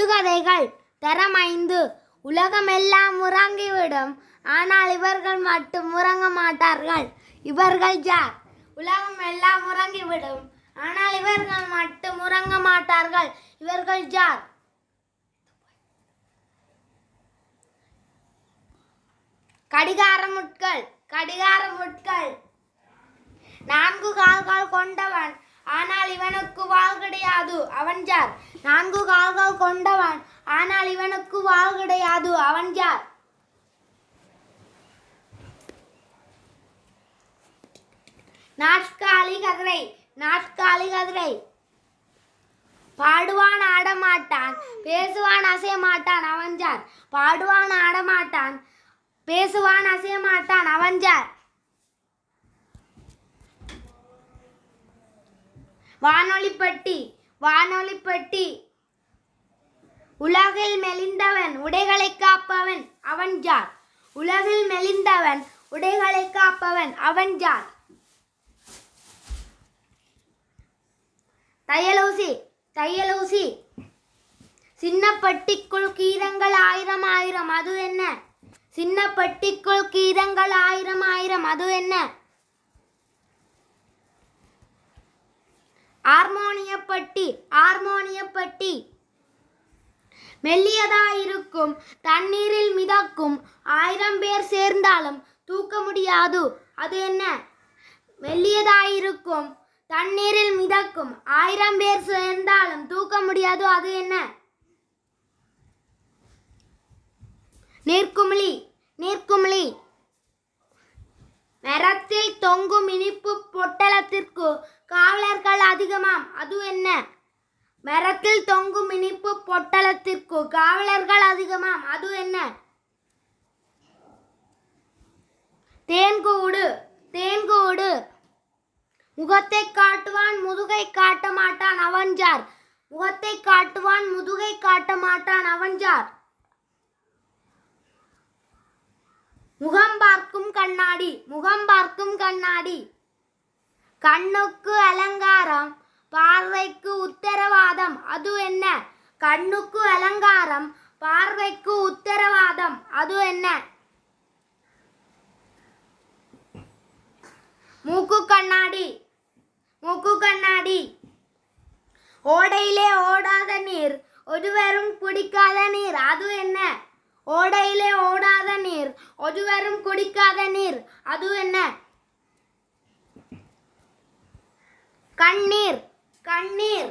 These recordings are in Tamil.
விடுகதைகள் ஐந்து உலகமெல்லாம் உறங்கிவிடும். ஆனால் இவர்கள் மட்டும் உறங்க மாட்டார்கள். இவர்கள் யார்? உலகம் எல்லாம் உறங்கிவிடும். ஆனால் இவர்கள் மட்டும் உறங்க மாட்டார்கள். இவர்கள் யார்? கடிகார முட்கள் கடிகார முட்கள். நான்கு கால்கள் கொண்டவன். ஆனால் இவனுக்கு வாழ் கிடையாது அவன் யார்? நான்கு கால்கள் கொண்டவன். ஆனால் இவனுக்கு வால் கிடையாது அவன் யார்? நாட்காலி கதிரை. நாட்காலி கதிரை. பாடுவான் ஆடமாட்டான். பேசுவான் அசைய மாட்டான் அவன் யார்? பாடுவான் ஆடமாட்டான். பேசுவான் அசைய மாட்டான் அவன் யார்? வானொலி பெட்டி வானொலி பெட்டி உலகில் மெலிந்தவன் உடைகளை காப்பவன் அவன் ஜார் உலகில் மெலிந்தவன் உடைகளை காப்பவன் அவன் ஜார் தையலூசி தையலூசி. சின்ன பெட்டிக்குள் கீரங்கள் ஆயிரம் ஆயிரம். அது என்ன? சின்ன பெட்டிக்குள் கீரங்கள் ஆயிரம் ஆயிரம். அது என்ன? ஆர்மோனியப்பட்டி பெட்டி மெல்லியதாயிருக்கும் தண்ணீரில் மிதக்கும் ஆயிரம் பேர் சேர்ந்தாலும் தூக்க முடியாது. அது என்ன? மெல்லியதாயிருக்கும் தண்ணீரில் மிதக்கும் ஆயிரம் பேர் சேர்ந்தாலும் தூக்க முடியாது. அது என்ன? நீர்க்குமிழி மரத்தில் தொங்கும் இனிப்பு பொட்டலத்திற்கு காவலர்கள் அதிகமாம். அது என்ன? மரத்தில் தொங்கும் இனிப்பு பொட்டலத்திற்கு காவலர்கள் அதிகமாம். அது என்ன? தேன்கூடு தேன்கூடு. முகத்தை காட்டுவான் முதுகை காட்ட மாட்டான் அவன் முகத்தை காட்டுவான் முதுகை காட்ட மாட்டான் அவன் முகம் பார்க்கும் கண்ணாடி முகம் பார்க்கும் கண்ணாடி. கண்ணுக்கு அலங்காரம் பார்வைக்கு உத்தரவாதம். அது என்ன? கண்ணுக்கு அலங்காரம் பார்வைக்கு உத்தரவாதம். அது என்ன? மூக்கு கண்ணாடி. மூக்கு கண்ணாடி. ஓடையிலே ஓடாத நீர் ஒருவரும் குடிக்காத நீர். அது என்ன? ஓடையிலே ஓடாத நீர் ஒருவரும் குடிக்காத நீர். அது என்ன? கண்ணீர் கண்ணீர்.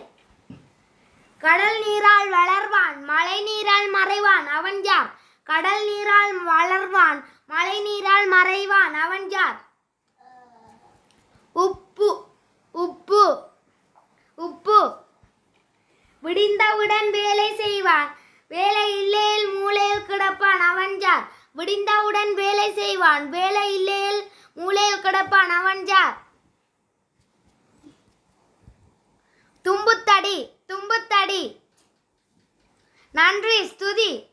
கடல் நீரால் வளர்வான் மழை நீரால் மறைவான் அவன் யார்? கடல் நீரால் வளர்வான் மழை நீரால் மறைவான் அவன் யார்? உப்பு உப்பு உப்பு. விடிந்தவுடன் வேலை செய்வான் வேலை இல்லையில் மூளையில் கிடப்பான் அவன் யார்? விடிந்தவுடன் வேலை செய்வான் வேலை இல்லையில் மூளையில் கிடப்பான் அவன் யார்? தும்புத்தடி தும்புத்தடி. நன்றி ஸ்துதி.